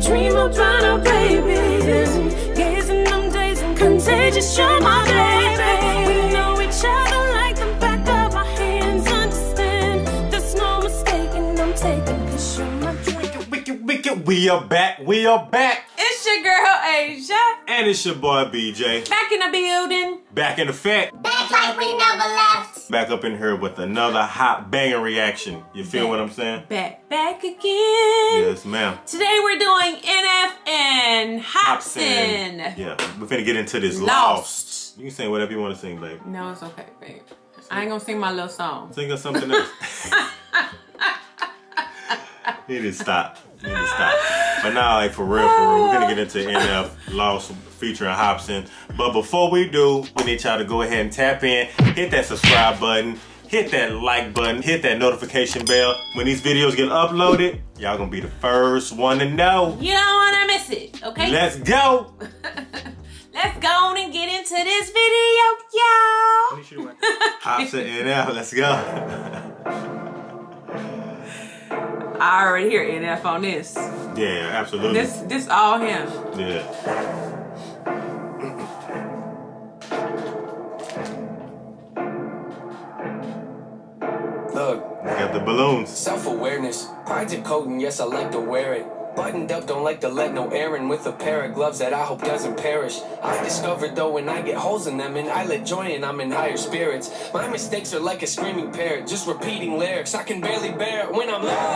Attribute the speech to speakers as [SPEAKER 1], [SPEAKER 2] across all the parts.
[SPEAKER 1] dream about our babies. Gazing them days and contagious, you're my baby. We know each other like the back of our hands. Understand, there's no mistaking, I'm taking, cause you're my dream.
[SPEAKER 2] Wicked, wicked, wicked. We are back. We are back.
[SPEAKER 3] It's your girl Asia.
[SPEAKER 2] And it's your boy BJ.
[SPEAKER 3] Back in the building.
[SPEAKER 2] Back in effect.
[SPEAKER 4] Back like we never left.
[SPEAKER 2] Back up in here with another hot banging reaction. You feel what I'm saying?
[SPEAKER 3] Back, back again.
[SPEAKER 2] Yes, ma'am.
[SPEAKER 3] Today we're doing NF and Hopsin.
[SPEAKER 2] Yeah, we're finna get into this
[SPEAKER 3] Lost.
[SPEAKER 2] Lost. You can sing whatever you want to sing, babe.
[SPEAKER 3] No, it's okay, babe. I ain't gonna sing my little song.
[SPEAKER 2] Sing us something else. Need to stop. Need to stop. But now, like for real, for real, we're gonna get into oh. NF Lost featuring Hopsin. But before we do, we need y'all to go ahead and tap in, hit that subscribe button, hit that like button, hit that notification bell. When these videos get uploaded, y'all gonna be the first one to know.
[SPEAKER 3] You don't wanna miss it, okay?
[SPEAKER 2] Let's go.
[SPEAKER 3] Let's go on and get into this video, y'all.
[SPEAKER 2] Hopsin NF, let's go.
[SPEAKER 3] I already hear NF on this.
[SPEAKER 2] Yeah, absolutely.
[SPEAKER 3] This this all him.
[SPEAKER 2] Yeah.
[SPEAKER 5] Look,
[SPEAKER 2] Got the balloons.
[SPEAKER 5] self-awareness. Pride's a coat and yes, I like to wear it. Buttoned up, don't like to let no air in with a pair of gloves that I hope doesn't perish. I discovered though when I get holes in them and I let joy in, I'm in higher spirits. My mistakes are like a screaming parrot, just repeating lyrics. I can barely bear it when I'm lost.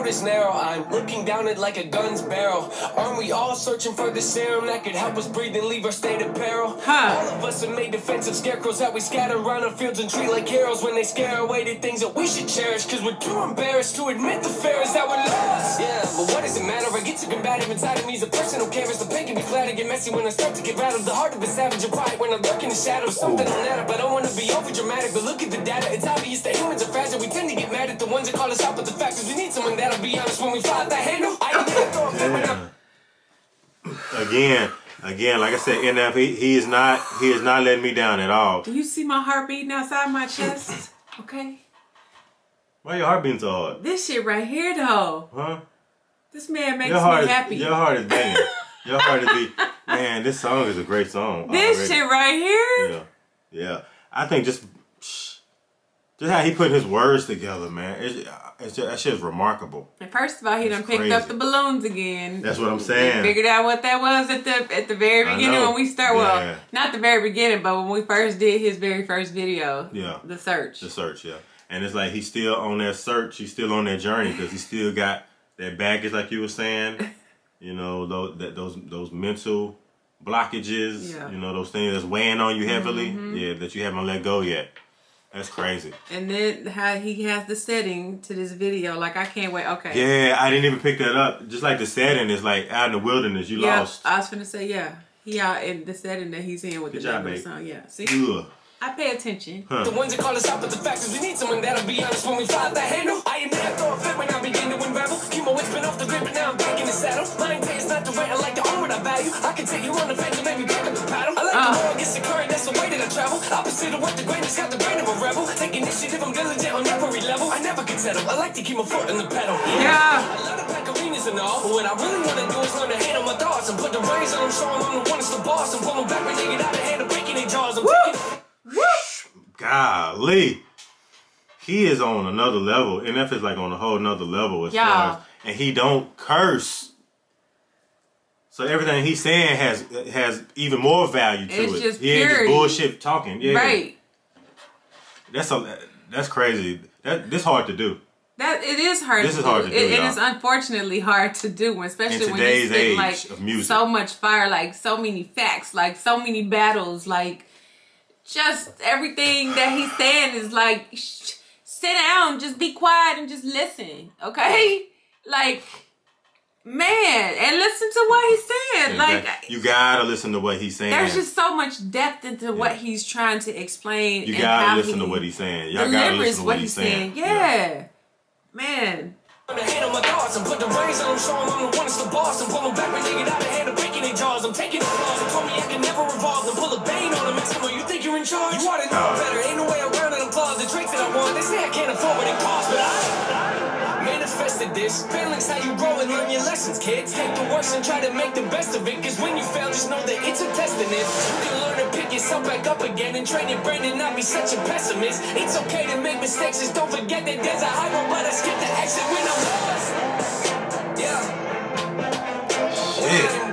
[SPEAKER 5] Road is narrow, I'm looking down it like a gun's barrel. Aren't we all searching for the serum that could help us breathe and leave our state of peril?
[SPEAKER 3] Huh.
[SPEAKER 5] All of us are made defensive scarecrows that we scatter around our fields and treat like heroes when they scare away the things that we should cherish. Cause we're too embarrassed to admit the fair is that we're lost. Yeah, but what does it matter? I get too combative inside of me is a person who cares. The pain can be flat, I get messy when I start to get rattled. The heart of a savage and pride when I look in the shadows. Something on that, but I don't wanna be over dramatic. But look at the data, it's obvious that humans are fragile. We tend to get mad at the ones that call us out, but the fact is we need someone that'll be honest when we fly out the handle. I ain't gonna throw a fit when
[SPEAKER 2] Again, again, like I said, NF, he, he is not, he is not letting me down at all.
[SPEAKER 3] Do you see my heart beating outside my chest? Okay.
[SPEAKER 2] Why your heart beating so hard?
[SPEAKER 3] This shit right here though.
[SPEAKER 2] Huh?
[SPEAKER 3] This man makes
[SPEAKER 2] Your heart,
[SPEAKER 3] me
[SPEAKER 2] is,
[SPEAKER 3] happy.
[SPEAKER 2] your heart is banging. your heart is beat. Man, this song is a great song.
[SPEAKER 3] this
[SPEAKER 2] already.
[SPEAKER 3] shit right here.
[SPEAKER 2] Yeah, yeah. I think just, just how he put his words together, man. It's, it's just, that shit is remarkable.
[SPEAKER 3] And First of all, he done
[SPEAKER 2] It's
[SPEAKER 3] picked
[SPEAKER 2] crazy.
[SPEAKER 3] up the balloons again.
[SPEAKER 2] That's what I'm saying.
[SPEAKER 3] Figured out what that was at the at the very beginning when we start. Well,
[SPEAKER 2] Yeah.
[SPEAKER 3] not the very beginning, but when we first did his very first video.
[SPEAKER 2] Yeah.
[SPEAKER 3] The search.
[SPEAKER 2] The search, yeah. And it's like he's still on that search. He's still on that journey because he still got that baggage, like you were saying. You know, those that those those mental blockages.
[SPEAKER 3] Yeah.
[SPEAKER 2] You know, those things that's weighing on you heavily.
[SPEAKER 3] Mm-hmm.
[SPEAKER 2] Yeah, that you haven't let go yet. That's crazy.
[SPEAKER 3] And then how he has the setting to this video. Like I can't wait. Okay.
[SPEAKER 2] Yeah, I didn't even pick that up. Just like the setting is like out in the wilderness, you
[SPEAKER 3] Yeah,
[SPEAKER 2] lost.
[SPEAKER 3] I was gonna say yeah. He out in the setting that he's in with
[SPEAKER 2] Good
[SPEAKER 3] the
[SPEAKER 2] job,
[SPEAKER 3] name
[SPEAKER 2] babe.
[SPEAKER 3] song. Yeah. See,
[SPEAKER 2] Ugh.
[SPEAKER 3] I pay attention.
[SPEAKER 5] The ones that call us out, but the fact is we need someone that'll be honest when we fly out the Opposite of what the grain got the brain of a rebel. Take initiative, I'm diligent on every level. I never can settle, I like to keep my foot on the pedal.
[SPEAKER 3] Yeah.
[SPEAKER 5] I love the pack arenas and all, but what I really wanna do is learn to handle my thoughts and put the reins on them, show 'em I'm the one that's the boss and pull them back when they get out of hand and breaking their jaws. I'm taking
[SPEAKER 2] Golly. He is on another level. NF is like on a whole nother level as
[SPEAKER 3] Yeah.
[SPEAKER 2] far as and he don't curse. So everything he's saying has has even more value to
[SPEAKER 3] It's
[SPEAKER 2] it.
[SPEAKER 3] just
[SPEAKER 2] ain't just bullshit talking. Yeah.
[SPEAKER 3] Right.
[SPEAKER 2] That's a that's crazy. That this hard to do.
[SPEAKER 3] That it is hard.
[SPEAKER 2] This
[SPEAKER 3] to
[SPEAKER 2] is hard to do,
[SPEAKER 3] It- it is unfortunately hard to do, especially
[SPEAKER 2] In
[SPEAKER 3] when you
[SPEAKER 2] age
[SPEAKER 3] like
[SPEAKER 2] of music.
[SPEAKER 3] so much fire, like so many facts, like so many battles, like just everything that he's saying is like sh- sit down, just be quiet and just listen, okay? Like man, and listen to what he's saying.
[SPEAKER 2] And
[SPEAKER 3] like
[SPEAKER 2] you gotta listen to what he's saying.
[SPEAKER 3] there's just so much depth into what he's trying to explain.
[SPEAKER 2] you
[SPEAKER 3] and
[SPEAKER 2] gotta
[SPEAKER 3] how
[SPEAKER 2] listen
[SPEAKER 3] he
[SPEAKER 2] to what he's saying. Y'all gotta listen to
[SPEAKER 3] what
[SPEAKER 2] what he's
[SPEAKER 3] he's saying.
[SPEAKER 2] saying.
[SPEAKER 3] Yeah. Man.
[SPEAKER 5] i'm gonna handle my thoughts and put the reins on them, show 'em I'm the one that's the boss and pull them back when they get out of hand and breaking their jaws. I'm taking the flaws and told me I can never revolve and pull a bane on them. Ask them, you think you're in charge? You ought to know uh, better. Ain't no way around it. I'm flawed. The drinks that I
[SPEAKER 6] this. Failing's how you grow and learn your lessons, kids. Take the worst and try to make the best of it. Cause when you fail, just know that it's a test in it. You can learn to pick yourself back up again and train your brain to not be such a pessimist. It's okay to make mistakes, just don't forget that there's a high road, but I skip the exit when I'm lost. Yeah. When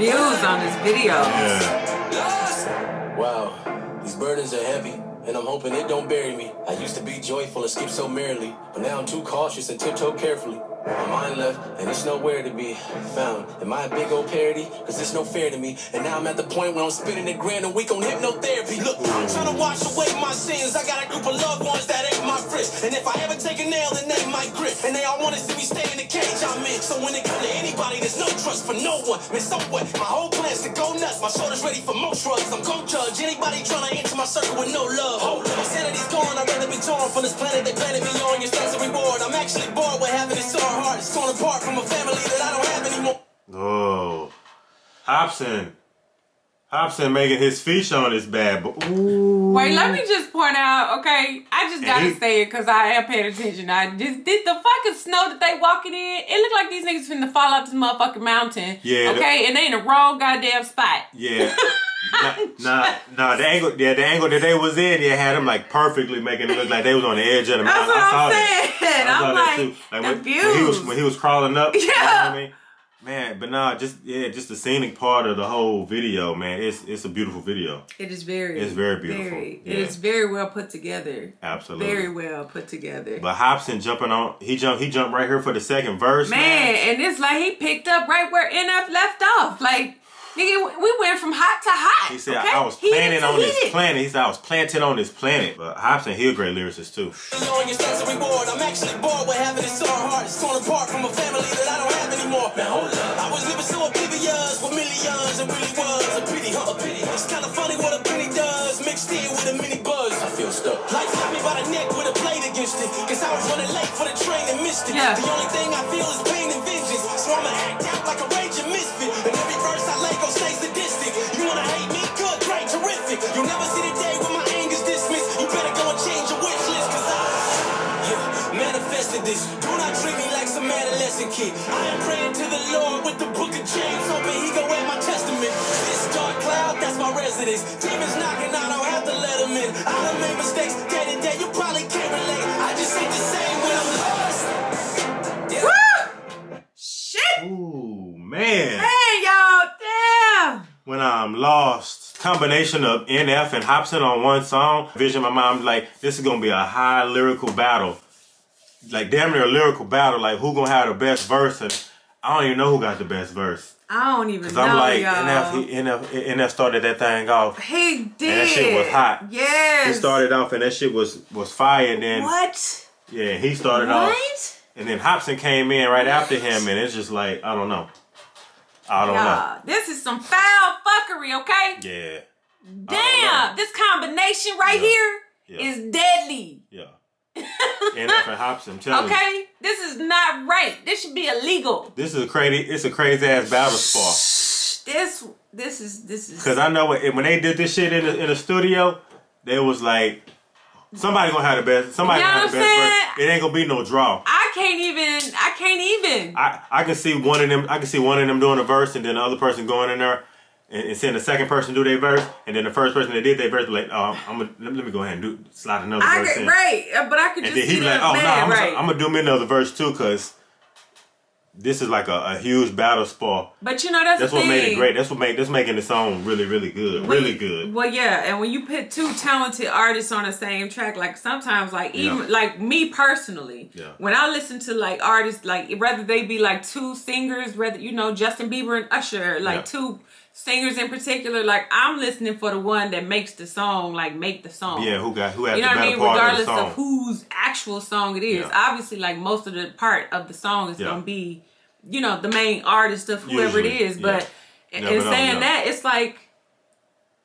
[SPEAKER 3] views on this video.
[SPEAKER 2] Yeah.
[SPEAKER 6] Wow, these burdens are heavy, and I'm hoping it don't bury me. I used to be joyful and skip so merrily, but now I'm too cautious and tiptoe carefully. My mind left, and it's nowhere to be found. Am I a big old parody? Cause it's no fair to me. And now I'm at the point where I'm spending a grand a week on hypnotherapy. Look, I'm trying to wash away my sins. I got a group of loved ones that ain't. And if I ever take a nail, then they might grip. And they all want to see me stay in the cage I'm in. So when it comes to anybody, there's no trust for no one. Man, so what? My whole plan's to go nuts. My shoulders ready for more shrugs. I'm gon' judge anybody trying to enter my circle with no love. Hold up. My sanity's gone. I'd rather be torn from this planet they planted me on. Your sense of reward. I'm actually bored with having it so hard. It's torn apart from a family that I don't have anymore.
[SPEAKER 2] Oh, Hopsin. Hopsin making his feature on this bad, but ooh.
[SPEAKER 3] Wait, let me just point out, okay? I just gotta
[SPEAKER 2] he-
[SPEAKER 3] say it because I am paying attention. I just did the fucking snow that they walking in. It looked like these niggas finna fall off this motherfucking mountain.
[SPEAKER 2] Yeah, the-
[SPEAKER 3] Okay, and they in the wrong goddamn spot.
[SPEAKER 2] Yeah. nah, nah, nah, the angle, yeah, the angle that they was in, yeah, had them like perfectly making it look like they was on the edge of the mountain.
[SPEAKER 3] That's what
[SPEAKER 2] I saw
[SPEAKER 3] I'm
[SPEAKER 2] that.
[SPEAKER 3] saying.
[SPEAKER 2] I saw
[SPEAKER 3] I'm
[SPEAKER 2] that
[SPEAKER 3] like,
[SPEAKER 2] too. Like when, when he was when he was crawling up. Yeah. you know
[SPEAKER 3] Yeah.
[SPEAKER 2] what I mean? Man, but nah, just yeah, just the scenic part of the whole video, man. It's it's a beautiful video.
[SPEAKER 3] it is very,
[SPEAKER 2] It's very beautiful.
[SPEAKER 3] Very,
[SPEAKER 2] Yeah.
[SPEAKER 3] It is very well put together.
[SPEAKER 2] Absolutely.
[SPEAKER 3] Very well put together.
[SPEAKER 2] But Hopsin jumping on, he jumped, he jumped right here for the second verse.
[SPEAKER 3] Man, and it's like he picked up right where NF left off. Like, nigga, we went from hot to hot.
[SPEAKER 2] He said,
[SPEAKER 3] okay?
[SPEAKER 2] I was
[SPEAKER 3] Heated
[SPEAKER 2] planted
[SPEAKER 3] to
[SPEAKER 2] on this
[SPEAKER 3] heated.
[SPEAKER 2] planet. He said, I was planted on this planet. But Hopsin, he a great lyricist too.
[SPEAKER 6] on your sense of reward. I'm actually bored with having it so hard. It's torn apart from a family that I don't have anymore. Now hold up. I was living so oblivious with millions. It really was a pity, huh? A pity. It's kind of funny what a penny does, mixed in with a mini buzz. I feel stuck. Life got me by the neck with a blade against it. Cause I was running late for the train and missed it.
[SPEAKER 3] Yeah.
[SPEAKER 6] The only thing I feel is pain and vengeance. So I'ma act out like a this. Do not treat me like some adolescent kid. I am praying to the Lord with the book of James, hoping he go at my testament. This dark cloud, that's my residence. Demons knocking, I don't have to let them in. I done made mistakes day to day, you probably can't relate. I just ain't the same when I'm lost. Yeah.
[SPEAKER 3] Woo! Shit!
[SPEAKER 2] Ooh, man.
[SPEAKER 3] Hey, y'all, damn!
[SPEAKER 2] when I'm lost. Combination of NF and Hopsin on one song. Vision my mind like this is gonna be a high lyrical battle. Like damn near a lyrical battle. Like who gonna have the best verse? And I don't even know who got the best verse.
[SPEAKER 3] I don't even
[SPEAKER 2] Cause
[SPEAKER 3] know,
[SPEAKER 2] I'm like
[SPEAKER 3] y'all.
[SPEAKER 2] NF, he, NF, NF started that thing off.
[SPEAKER 3] He did.
[SPEAKER 2] that shit was hot.
[SPEAKER 3] Yes.
[SPEAKER 2] He started off and that shit was was fire. And then
[SPEAKER 3] What?
[SPEAKER 2] yeah, he started off.
[SPEAKER 3] What?
[SPEAKER 2] And then Hopsin came in right after him, and it's just like I don't know. I don't know.
[SPEAKER 3] Y'all, this is some foul fuckery, okay?
[SPEAKER 2] Yeah,
[SPEAKER 3] Damn, this combination right
[SPEAKER 2] Yeah.
[SPEAKER 3] here
[SPEAKER 2] Yeah.
[SPEAKER 3] is deadly.
[SPEAKER 2] Yeah. NF and Hopsin, I'm telling you.
[SPEAKER 3] Okay? This is not right. This should be illegal.
[SPEAKER 2] This is a crazy. It's a crazy ass battle spar.
[SPEAKER 3] This this is this is
[SPEAKER 2] Cause I know when when they did this shit in the, in the studio, they was like, somebody gonna have the best. Somebody
[SPEAKER 3] You know
[SPEAKER 2] gonna have the best. It ain't gonna be no draw.
[SPEAKER 3] I can't even I can't even.
[SPEAKER 2] I I can see one of them. I can see one of them doing a verse, and then the other person going in there. And, and seeing the second person do their verse, and then the first person that did their verse, like, oh, I'm gonna let, let me go ahead and do slide another
[SPEAKER 3] I
[SPEAKER 2] verse
[SPEAKER 3] could,
[SPEAKER 2] in.
[SPEAKER 3] right, uh, but I could
[SPEAKER 2] And
[SPEAKER 3] just
[SPEAKER 2] then he be like, oh no,
[SPEAKER 3] man,
[SPEAKER 2] I'm,
[SPEAKER 3] right.
[SPEAKER 2] I'm gonna do me another verse too, cause this is like a, a huge battle spar.
[SPEAKER 3] but you know that's,
[SPEAKER 2] That's what
[SPEAKER 3] thing.
[SPEAKER 2] made it great. That's what made that's making the song really, really good.
[SPEAKER 3] When
[SPEAKER 2] Really good.
[SPEAKER 3] Well, yeah, and when you put two talented artists on the same track, like sometimes, like even
[SPEAKER 2] Yeah.
[SPEAKER 3] like me personally,
[SPEAKER 2] Yeah.
[SPEAKER 3] when I listen to like artists, like whether they be like two singers, whether you know Justin Bieber and Usher, like
[SPEAKER 2] Yeah.
[SPEAKER 3] two singers in particular, like I'm listening for the one that makes the song, like make the song.
[SPEAKER 2] Yeah, who got who had
[SPEAKER 3] You know
[SPEAKER 2] the
[SPEAKER 3] what I mean?
[SPEAKER 2] part of
[SPEAKER 3] Regardless of whose actual song it is,
[SPEAKER 2] Yeah.
[SPEAKER 3] obviously, like most of the part of the song is
[SPEAKER 2] Yeah.
[SPEAKER 3] gonna be, you know, the main artist of whoever
[SPEAKER 2] Usually,
[SPEAKER 3] it is.
[SPEAKER 2] yeah.
[SPEAKER 3] But in
[SPEAKER 2] know,
[SPEAKER 3] saying that, it's like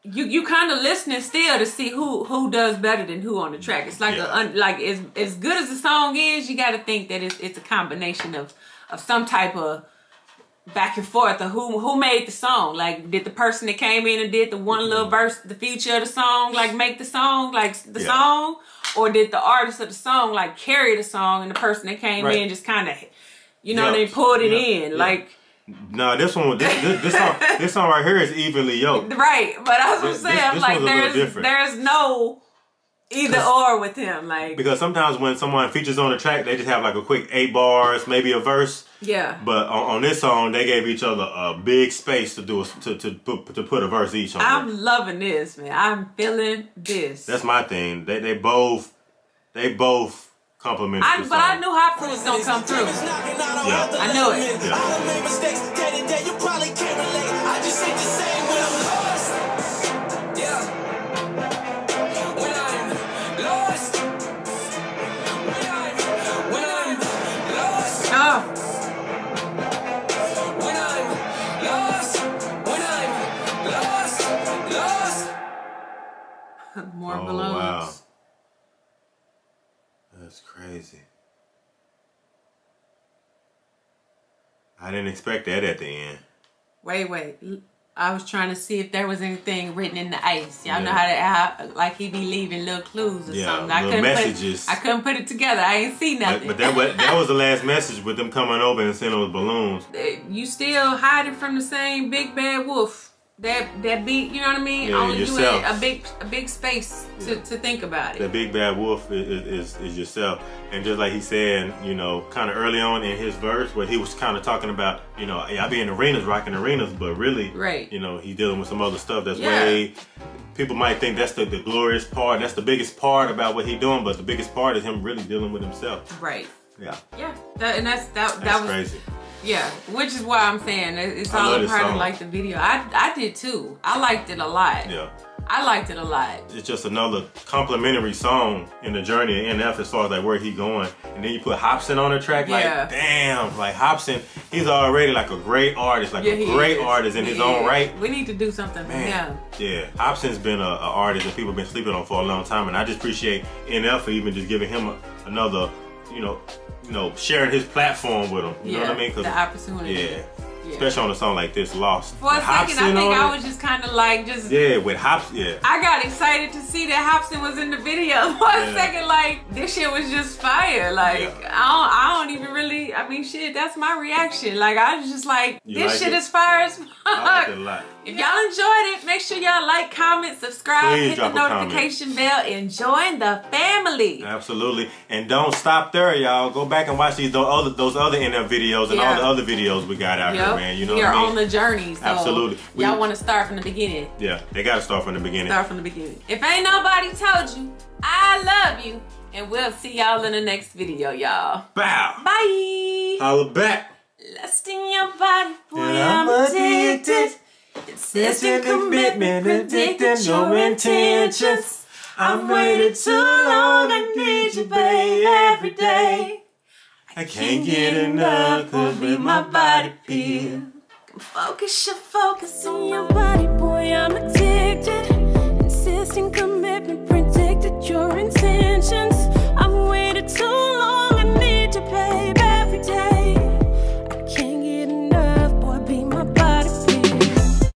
[SPEAKER 3] you you kind of listening still to see who who does better than who on the track. It's like a un, like as as good as the song is, you got to think that it's it's a combination of of some type of back and forth of who who made the song. Like, did the person that came in and did the one little mm-hmm. verse, the feature of the song, like make the song, like the
[SPEAKER 2] Yeah.
[SPEAKER 3] song, or did the artist of the song like carry the song and the person that came
[SPEAKER 2] Right.
[SPEAKER 3] in just kind of, you know,
[SPEAKER 2] Yeah.
[SPEAKER 3] they pulled it
[SPEAKER 2] Yeah.
[SPEAKER 3] in,
[SPEAKER 2] Yeah.
[SPEAKER 3] like.
[SPEAKER 2] No, this one, this, this, this song, this song right here is evenly yoked.
[SPEAKER 3] Right, but I was gonna
[SPEAKER 2] This-
[SPEAKER 3] say,
[SPEAKER 2] this-
[SPEAKER 3] I'm
[SPEAKER 2] this
[SPEAKER 3] like,
[SPEAKER 2] one's a little
[SPEAKER 3] there's
[SPEAKER 2] different.
[SPEAKER 3] there's no either or with him. Like,
[SPEAKER 2] Because sometimes when someone features on the track, they just have like a quick eight bars, maybe a verse.
[SPEAKER 3] yeah,
[SPEAKER 2] But on, on this song, they gave each other a big space to do a, to to put to put a verse each on.
[SPEAKER 3] I'm loving this, man. I'm feeling this.
[SPEAKER 2] That's my thing. They they both they both complimented
[SPEAKER 3] I,
[SPEAKER 2] the
[SPEAKER 3] but I
[SPEAKER 2] song.
[SPEAKER 3] knew Hopsin was gonna come through.
[SPEAKER 2] Yeah.
[SPEAKER 3] I knew it.
[SPEAKER 2] Yeah.
[SPEAKER 5] I
[SPEAKER 2] didn't expect that at the end.
[SPEAKER 3] Wait, wait. I was trying to see if there was anything written in the ice. Y'all know how to how, like he be leaving little clues or
[SPEAKER 2] Yeah,
[SPEAKER 3] something. I
[SPEAKER 2] little
[SPEAKER 3] couldn't
[SPEAKER 2] messages.
[SPEAKER 3] Put, I couldn't put it together. I ain't see
[SPEAKER 2] But,
[SPEAKER 3] nothing.
[SPEAKER 2] but that was that was the last message with them coming over and sending those balloons.
[SPEAKER 3] you still hiding from the same big bad wolf. That that beat, you know what I mean?
[SPEAKER 2] Yeah,
[SPEAKER 3] Only
[SPEAKER 2] yourself.
[SPEAKER 3] you in a big a big space to, to think about it.
[SPEAKER 2] The big bad wolf is, is, is yourself. And just like he said, you know, kind of early on in his verse, where he was kind of talking about, you know, yeah, I be in arenas, rocking arenas, but really,
[SPEAKER 3] Right.
[SPEAKER 2] you know, he's dealing with some other stuff that's
[SPEAKER 3] Yeah.
[SPEAKER 2] way. People might think that's the, the glorious part, that's the biggest part about what he's doing, but the biggest part is him really dealing with himself.
[SPEAKER 3] Right.
[SPEAKER 2] Yeah,
[SPEAKER 3] Yeah. That, and that's that
[SPEAKER 2] that's
[SPEAKER 3] that was
[SPEAKER 2] crazy.
[SPEAKER 3] Yeah, which is why I'm saying it's
[SPEAKER 2] I
[SPEAKER 3] all a part of like the video. I I did too. I liked it a lot.
[SPEAKER 2] Yeah.
[SPEAKER 3] I liked it a lot.
[SPEAKER 2] It's just another complimentary song in the journey of NF as far as like where he going. And then you put Hopsin on the track,
[SPEAKER 3] Yeah.
[SPEAKER 2] like damn, like Hopsin, he's already like a great artist, like
[SPEAKER 3] Yeah,
[SPEAKER 2] a great
[SPEAKER 3] is.
[SPEAKER 2] artist in his
[SPEAKER 3] He
[SPEAKER 2] own right.
[SPEAKER 3] We need to do something for
[SPEAKER 2] Man,
[SPEAKER 3] him.
[SPEAKER 2] yeah, Hopsin's been a, a artist that people have been sleeping on for a long time, and I just appreciate NF for even just giving him a, another, you know, you know, sharing his platform with him. You
[SPEAKER 3] yeah,
[SPEAKER 2] know what I mean? 'Cause-
[SPEAKER 3] the opportunity.
[SPEAKER 2] yeah,
[SPEAKER 3] Yeah.
[SPEAKER 2] especially on a song like this, "Lost."
[SPEAKER 3] For a second, I think I was just kind of like just.
[SPEAKER 2] yeah, with Hopsin, yeah.
[SPEAKER 3] I got excited to see that Hopsin was in the video for a second. Like this shit was just fire. Like
[SPEAKER 2] Yeah.
[SPEAKER 3] I don't, I don't even really. I mean, shit. That's my reaction. Like I was just like,
[SPEAKER 2] You
[SPEAKER 3] this
[SPEAKER 2] like
[SPEAKER 3] shit
[SPEAKER 2] it?
[SPEAKER 3] is fire as fuck.
[SPEAKER 2] I like it a lot.
[SPEAKER 3] If y'all enjoyed it, make sure y'all like, comment, subscribe,
[SPEAKER 2] Please
[SPEAKER 3] hit the notification bell, and join the family.
[SPEAKER 2] Absolutely, and don't stop there, y'all. Go back and watch these those other those other NF videos and all the other videos we got out here, man. You know
[SPEAKER 3] we
[SPEAKER 2] what I mean?
[SPEAKER 3] on the journey. So
[SPEAKER 2] Absolutely.
[SPEAKER 3] Y'all want to start from the beginning.
[SPEAKER 2] yeah, they got to start from the beginning.
[SPEAKER 3] Start from the beginning. If ain't nobody told you, I love you. And we'll see y'all in the next video, y'all.
[SPEAKER 2] Bow.
[SPEAKER 3] Bye.
[SPEAKER 2] Holla back.
[SPEAKER 3] Lust in your body, boy,
[SPEAKER 2] Yeah,
[SPEAKER 3] I'm
[SPEAKER 2] I'm
[SPEAKER 3] addicted.
[SPEAKER 2] addicted.
[SPEAKER 3] Consistent commitment, addicted, no intentions. I've waited too long, I need you, babe, every day.
[SPEAKER 2] I can't get enough of me, my body feel.
[SPEAKER 3] Focus your focus on your
[SPEAKER 1] body, boy, I'm addicted. Insistent commitment, predicted your intentions.